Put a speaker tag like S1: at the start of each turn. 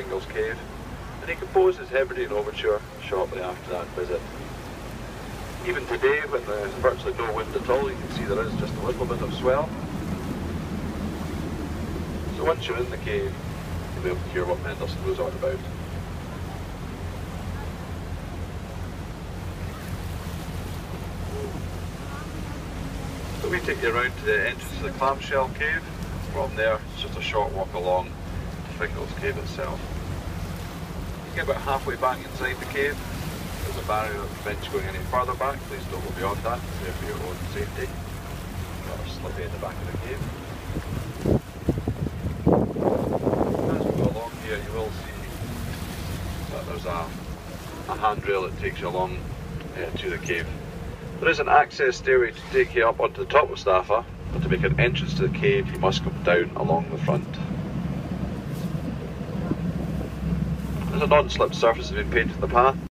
S1: Fingal's Cave, and he composed his Hebridean Overture shortly after that visit. Even today, when there's virtually no wind at all, you can see there is just a little bit of swell. So once you're in the cave, you'll be able to hear what Mendelssohn was on about. So we take you around to the entrance of the clamshell cave. From there, it's just a short walk along Fingal's Cave itself. You get about halfway back inside the cave. There's a barrier that prevents going any further back. Please don't go beyond that, there for your own safety. Got a slippy in the back of the cave. As we go along here, you will see that there's a, a handrail that takes you along uh, to the cave. There is an access stairway to take you up onto the top of Staffa, but to make an entrance to the cave you must come down along the front. There's a non-slip surface has been painted in the path.